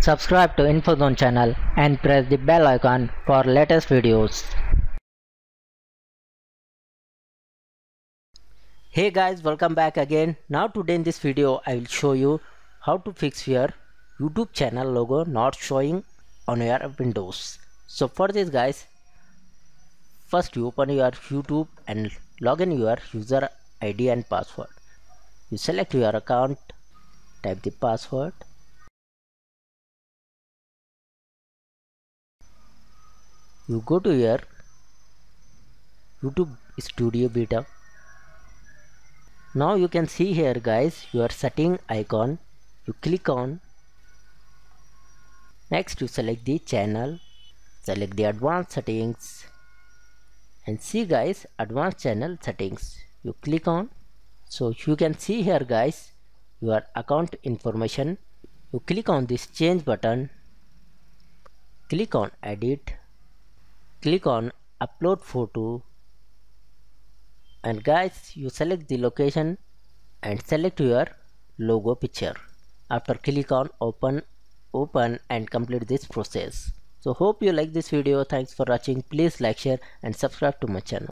Subscribe to InfoZone channel and press the bell icon for latest videos. Hey guys, welcome back again. Now today in this video I will show you how to fix your YouTube channel logo not showing on your Windows. So for this guys, first you open your YouTube and log in your user ID and password. You select your account, type the password you go to your YouTube Studio Beta. Now you can see here guys your setting icon. You click on. Next you select the channel. Select the advanced settings. And see guys advanced channel settings. You click on. So you can see here guys your account information. You click on this change button. Click on edit click on upload photo and guys you select the location and select your logo picture. After click on open open and complete this process. So hope you like this video. Thanks for watching. Please like share and subscribe to my channel